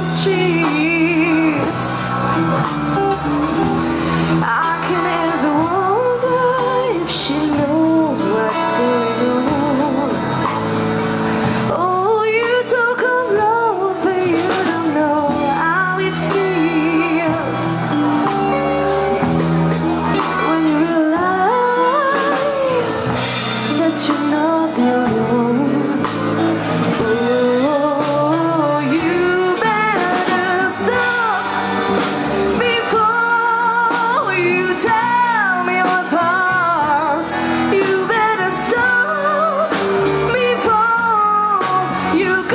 she.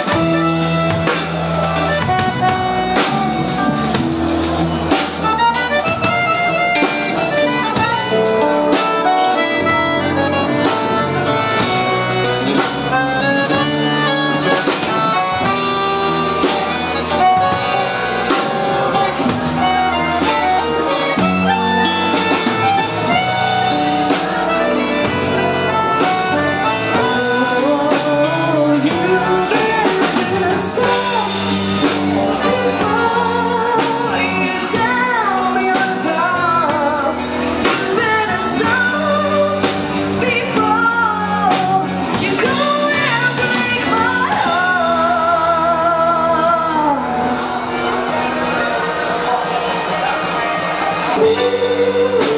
Oh, heart.